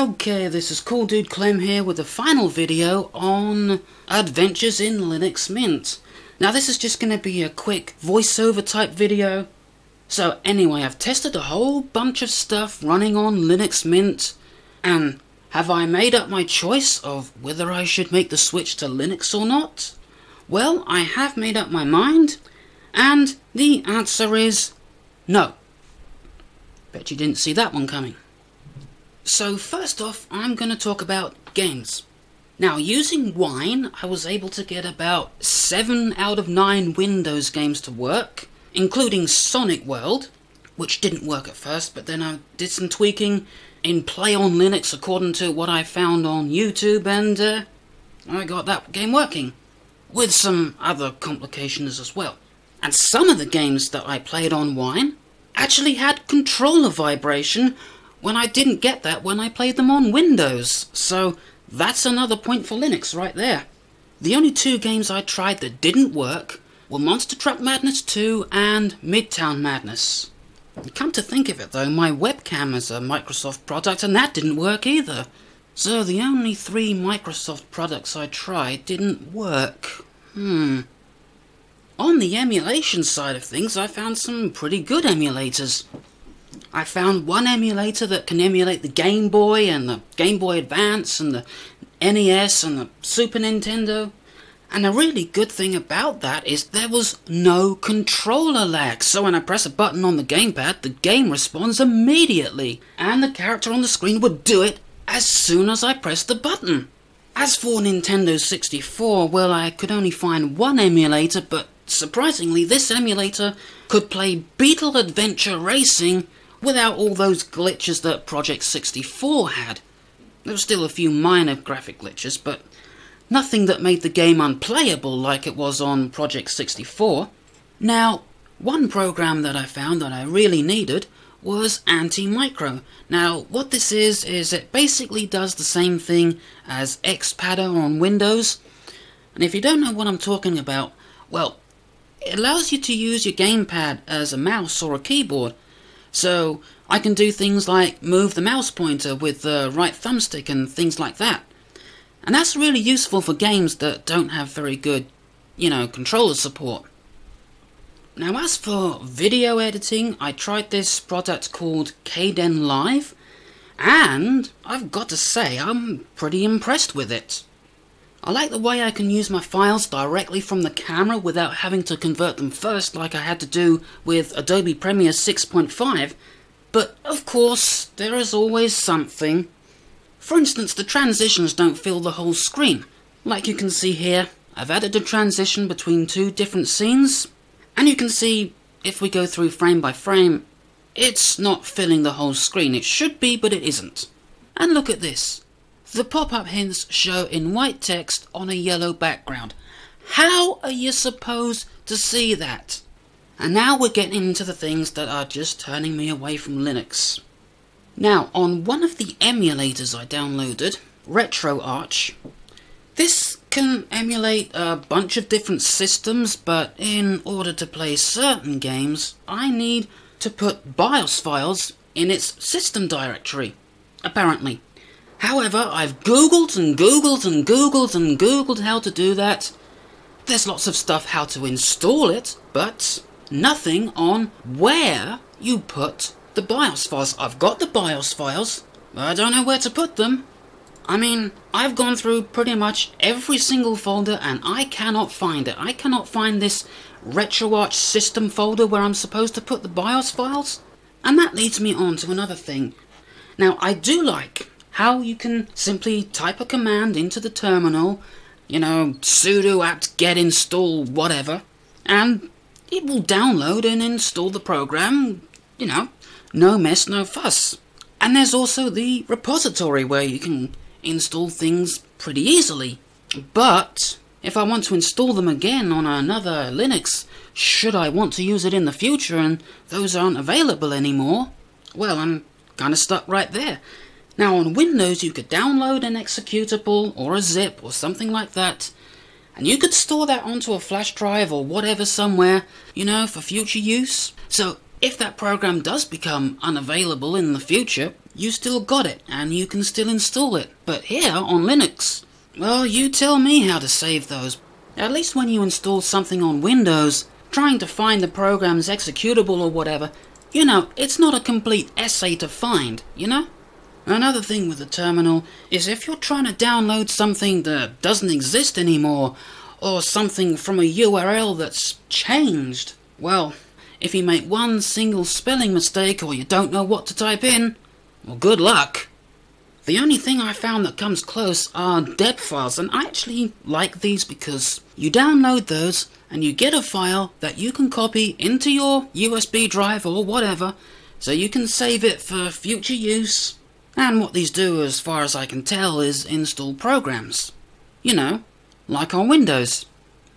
Okay, this is Cool Dude Clem here with the final video on Adventures in Linux Mint. Now this is just going to be a quick voiceover type video. So anyway, I've tested a whole bunch of stuff running on Linux Mint, and have I made up my choice of whether I should make the switch to Linux or not? Well, I have made up my mind, and the answer is no. Bet you didn't see that one coming. So first off, I'm going to talk about games. Now, using Wine, I was able to get about 7 out of 9 Windows games to work, including Sonic World, which didn't work at first, but then I did some tweaking in Play on Linux according to what I found on YouTube, and uh, I got that game working, with some other complications as well. And some of the games that I played on Wine actually had controller vibration when I didn't get that when I played them on Windows. So that's another point for Linux right there. The only two games I tried that didn't work were Monster Truck Madness 2 and Midtown Madness. Come to think of it though, my webcam is a Microsoft product and that didn't work either. So the only three Microsoft products I tried didn't work. Hmm. On the emulation side of things, I found some pretty good emulators. I found one emulator that can emulate the Game Boy and the Game Boy Advance and the NES and the Super Nintendo. And the really good thing about that is there was no controller lag, so when I press a button on the gamepad, the game responds immediately, and the character on the screen would do it as soon as I press the button. As for Nintendo 64, well, I could only find one emulator, but surprisingly, this emulator could play Beetle Adventure Racing without all those glitches that Project 64 had. There were still a few minor graphic glitches, but nothing that made the game unplayable like it was on Project 64. Now, one program that I found that I really needed was Anti-Micro. Now, what this is, is it basically does the same thing as Xpadder on Windows. And if you don't know what I'm talking about, well, it allows you to use your gamepad as a mouse or a keyboard. So I can do things like move the mouse pointer with the right thumbstick and things like that. And that's really useful for games that don't have very good, you know, controller support. Now as for video editing, I tried this product called Kdenlive, and I've got to say I'm pretty impressed with it. I like the way I can use my files directly from the camera without having to convert them first like I had to do with Adobe Premiere 6.5, but of course, there is always something. For instance, the transitions don't fill the whole screen. Like you can see here, I've added a transition between two different scenes, and you can see, if we go through frame by frame, it's not filling the whole screen. It should be, but it isn't. And look at this. The pop-up hints show in white text on a yellow background. How are you supposed to see that? And now we're getting into the things that are just turning me away from Linux. Now, on one of the emulators I downloaded, RetroArch, this can emulate a bunch of different systems, but in order to play certain games, I need to put BIOS files in its system directory, apparently. However, I've googled and googled and googled and googled how to do that. There's lots of stuff how to install it, but nothing on where you put the BIOS files. I've got the BIOS files, but I don't know where to put them. I mean, I've gone through pretty much every single folder and I cannot find it. I cannot find this RetroArch system folder where I'm supposed to put the BIOS files. And that leads me on to another thing. Now, I do like how you can simply type a command into the terminal, you know, sudo apt get install whatever, and it will download and install the program, you know, no mess, no fuss. And there's also the repository where you can install things pretty easily. But if I want to install them again on another Linux, should I want to use it in the future and those aren't available anymore, well, I'm kind of stuck right there. Now on Windows you could download an executable or a zip or something like that and you could store that onto a flash drive or whatever somewhere, you know, for future use. So if that program does become unavailable in the future, you still got it and you can still install it. But here on Linux, well, you tell me how to save those. At least when you install something on Windows, trying to find the program's executable or whatever, you know, it's not a complete essay to find, you know? Another thing with the terminal is if you're trying to download something that doesn't exist anymore, or something from a URL that's changed, well, if you make one single spelling mistake or you don't know what to type in, well, good luck. The only thing I found that comes close are deb files, and I actually like these because you download those and you get a file that you can copy into your USB drive or whatever, so you can save it for future use. And what these do, as far as I can tell, is install programs. You know, like on Windows.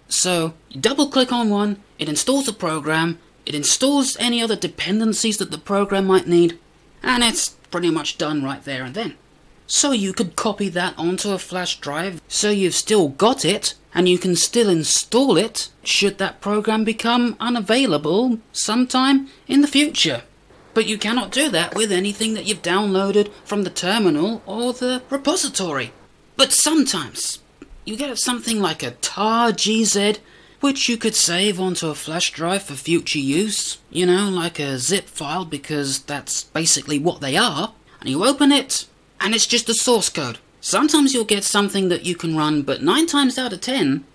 So, you double click on one, it installs a program, it installs any other dependencies that the program might need, and it's pretty much done right there and then. So you could copy that onto a flash drive so you've still got it and you can still install it should that program become unavailable sometime in the future. But you cannot do that with anything that you've downloaded from the terminal or the repository. But sometimes you get something like a tar GZ which you could save onto a flash drive for future use, you know, like a zip file because that's basically what they are, and you open it and it's just the source code. Sometimes you'll get something that you can run, but 9 times out of 10,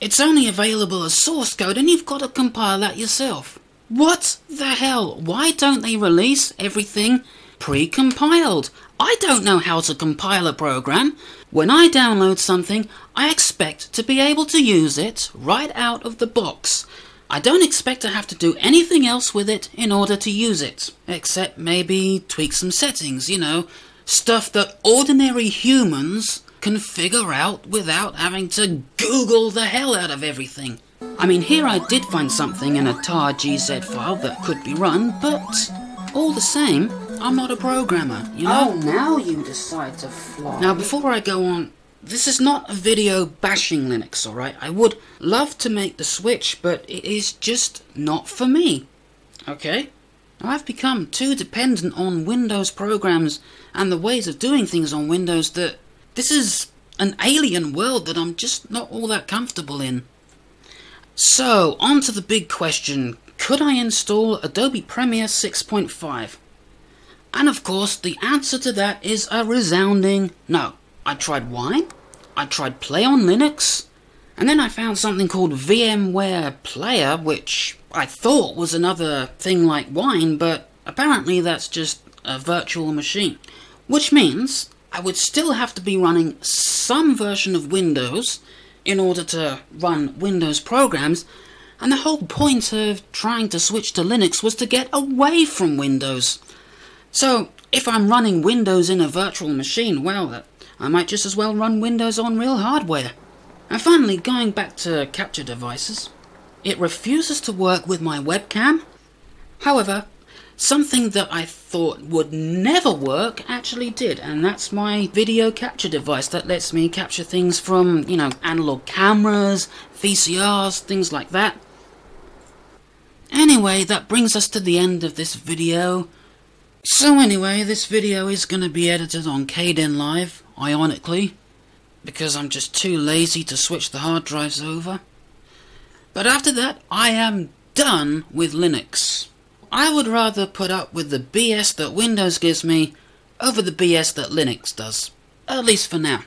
it's only available as source code and you've got to compile that yourself. What the hell? Why don't they release everything pre-compiled? I don't know how to compile a program. When I download something, I expect to be able to use it right out of the box. I don't expect to have to do anything else with it in order to use it, except maybe tweak some settings, you know, stuff that ordinary humans can figure out without having to Google the hell out of everything. I mean, here I did find something in a tar GZ file that could be run, but all the same, I'm not a programmer, you know? Oh, now you decide to fly. Now, before I go on, this is not a video bashing Linux, alright? I would love to make the switch, but it is just not for me. Okay? I've become too dependent on Windows programs and the ways of doing things on Windows that this is an alien world that I'm just not all that comfortable in. So, on to the big question could I install Adobe Premiere 6.5? And of course, the answer to that is a resounding no. I tried Wine, I tried Play on Linux, and then I found something called VMware Player, which I thought was another thing like Wine, but apparently that's just a virtual machine. Which means I would still have to be running some version of Windows in order to run Windows programs, and the whole point of trying to switch to Linux was to get away from Windows. So, if I'm running Windows in a virtual machine, well, uh, I might just as well run Windows on real hardware. And finally, going back to capture devices, it refuses to work with my webcam. However, something that I thought would never work actually did, and that's my video capture device that lets me capture things from, you know, analog cameras, VCRs, things like that. Anyway, that brings us to the end of this video. So anyway, this video is going to be edited on Kdenlive, ironically, because I'm just too lazy to switch the hard drives over. But after that, I am done with Linux. I would rather put up with the BS that Windows gives me over the BS that Linux does. At least for now.